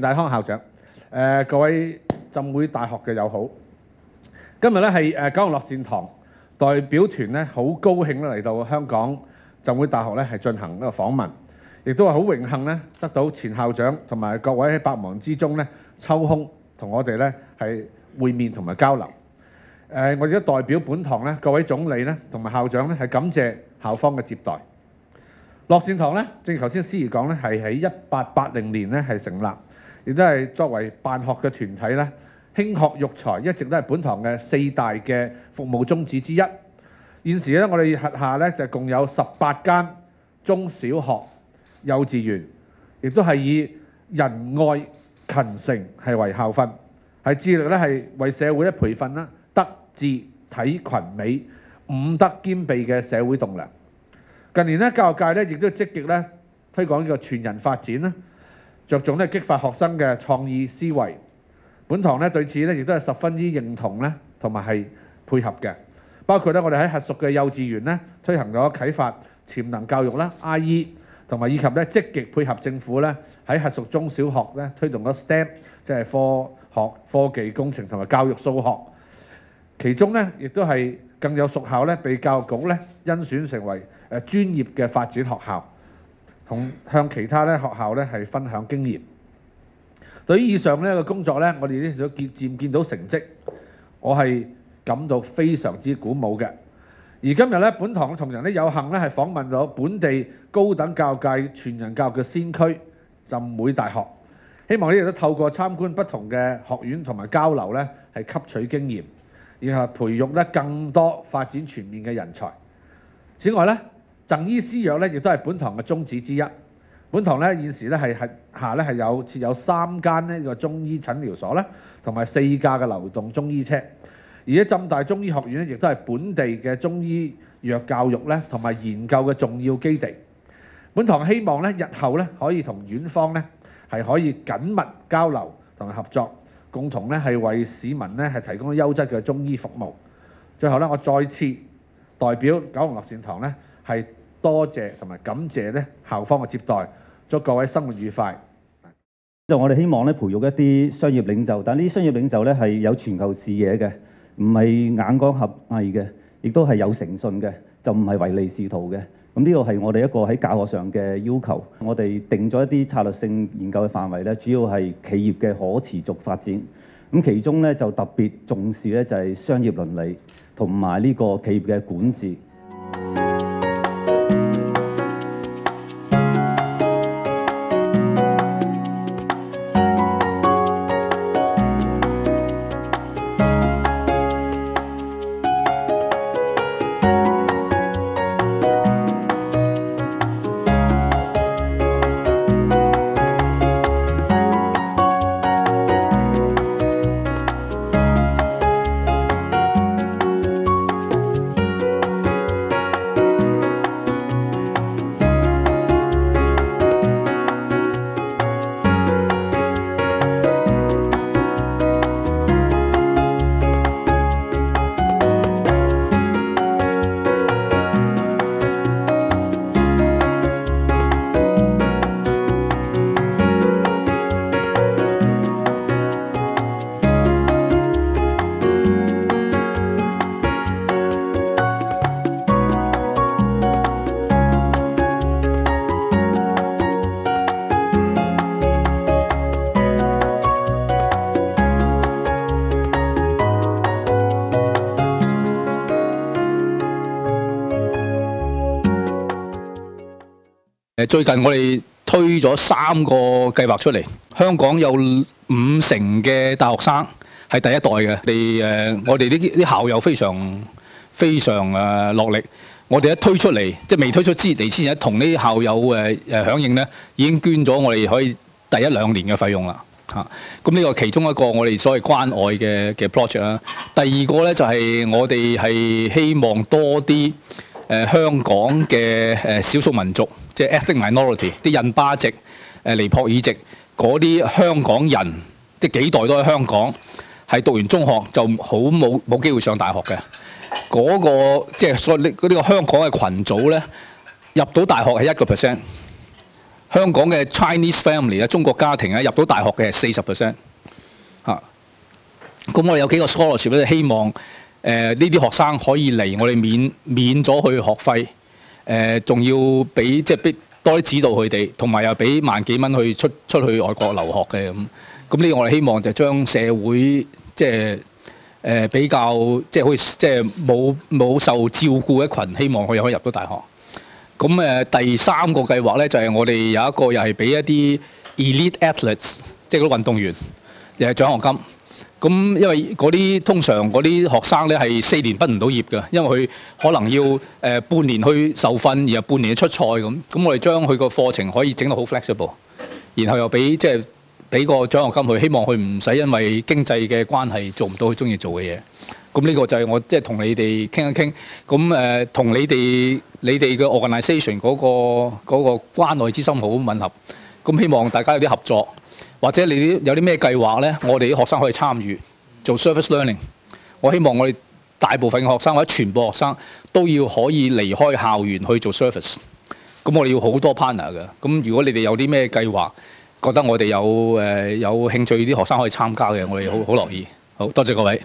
大康校長，誒、各位浸會大學嘅友好，今日咧係誒九龍樂善堂代表團咧，好高興咧嚟到香港浸會大學咧係進行呢個訪問，亦都係好榮幸咧得到前校長同埋各位喺百忙之中咧抽空同我哋咧係會面同埋交流。誒、我哋都代表本堂咧各位總理咧同埋校長咧係感謝校方嘅接待。樂善堂咧，正如頭先司儀講咧，係喺一八八零年咧係成立，亦都係作為辦學嘅團體咧，興學育才一直都係本堂嘅四大嘅服務宗旨之一。現時咧，我哋轄下咧就共有十八間中小學、幼稚園，亦都係以仁愛勤誠係為校訓，係致力咧係為社會咧培訓啦德智體群美五德兼備嘅社會棟梁。近年咧，教育界咧亦都積極咧推廣呢個全人發展啦，着重咧激發學生嘅創意思維。本堂咧對此咧亦都係十分之認同咧，同埋係配合嘅。包括咧我哋喺核屬嘅幼稚園咧推行咗啟發潛能教育啦 IE，同埋以及咧積極配合政府咧喺核屬中小學咧推動咗 STEM，即係科學、科技、工程同埋教育數學。其中咧亦都係更有屬校咧被教育局咧甄選成為誒專業嘅發展學校，同向其他咧學校咧係分享經驗。對於以上呢個工作咧，我哋咧都見漸見到成績，我係感到非常之鼓舞嘅。而今日咧，本堂同仁咧有幸咧係訪問咗本地高等教育界全人教育嘅先驅浸會大學，希望呢亦都透過參觀不同嘅學院同埋交流咧，係吸取經驗，然後培育咧更多發展全面嘅人才。此外咧，贈醫施藥咧亦都係本堂嘅宗旨之一。本堂咧現時咧係係下咧係有設有三間呢個中醫診療所咧，同埋四架嘅流動中醫車。而且浸大中醫學院咧，亦都係本地嘅中醫藥教育咧同埋研究嘅重要基地。本堂希望咧日後咧可以同院方咧係可以緊密交流同埋合作，共同咧係為市民咧係提供優質嘅中醫服務。最後咧，我再次代表九龍樂善堂咧係多謝同埋感謝咧校方嘅接待，祝各位生活愉快。就我哋希望咧培育一啲商業領袖，但呢啲商業領袖咧係有全球視野嘅，唔係眼光合藝嘅，亦都係有誠信嘅，就唔係唯利是圖嘅。咁呢個係我哋一個喺教學上嘅要求。我哋定咗一啲策略性研究嘅範圍咧，主要係企業嘅可持續發展。咁其中咧就特別重視咧就係商業倫理同埋呢個企業嘅管治。誒最近我哋推咗三個計劃出嚟，香港有五成嘅大學生係第一代嘅。你诶，我哋啲啲校友非常非常诶落力。我哋一推出嚟，即系未推出之嚟之前，同呢啲校友誒誒響應咧，已經捐咗我哋可以第一兩年嘅費用啦。嚇，咁呢個其中一個我哋所謂關愛嘅嘅 project 啦。第二個咧就係我哋係希望多啲。誒、香港嘅誒少數民族，即係 ethnic minority，啲印巴籍、誒、尼泊爾籍嗰啲香港人，即係幾代都喺香港，係讀完中學就好冇冇機會上大學嘅。嗰、個即係所呢個香港嘅群組咧，入到大學係一個 percent，香港嘅 Chinese family 咧，中國家庭咧入到大學嘅係四十 percent 嚇。咁我哋有幾個 scholarship 咧，希望誒呢啲學生可以嚟，我哋免免咗佢學費，誒、仲要俾即係俾多啲指導佢哋，同埋又俾萬幾蚊去出出去外國留學嘅咁。咁呢個我哋希望就將社會即係誒比較即係好似即係冇冇受照顧一群，希望佢可以入到大學。咁誒、第三個計劃咧就係、我哋有一個又係俾一啲 elite athletes，即係嗰啲運動員，又係獎學金。咁因為嗰啲通常嗰啲學生咧係四年畢唔到業㗎，因為佢可能要誒、半年去受訓，然後半年出賽咁。咁我哋將佢個課程可以整到好 flexible，然後又俾即係俾個獎學金佢，希望佢唔使因為經濟嘅關係做唔到佢中意做嘅嘢。咁呢個就係我即係同你哋傾一傾，咁誒同你哋你哋嘅 organisation 嗰、個嗰、個關愛之心好吻合，咁希望大家有啲合作，或者你有啲咩計劃呢？我哋啲學生可以參與做 service learning。我希望我哋大部分嘅學生或者全部學生都要可以離開校園去做 service。咁我哋要好多 partner 嘅。咁如果你哋有啲咩計劃，覺得我哋有誒、有興趣啲學生可以參加嘅，我哋好好樂意。好多謝各位。